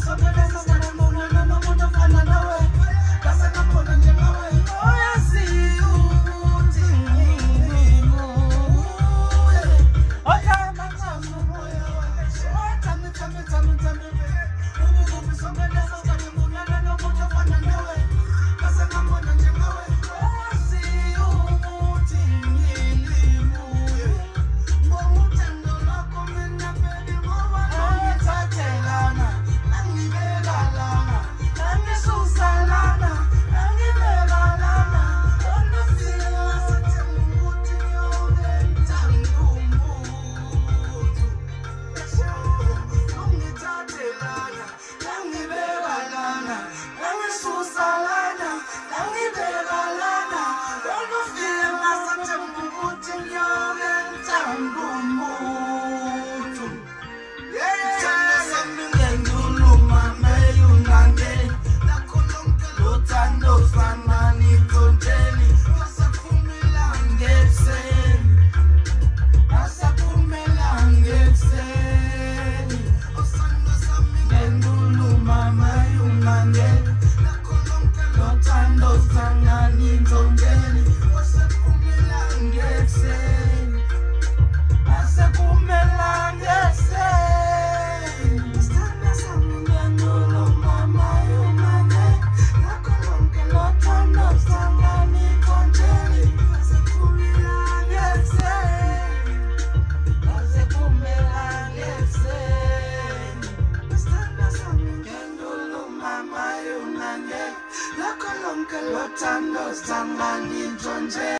Somebody else is coming, no, no, no, no, all I uncle watando sangani njonje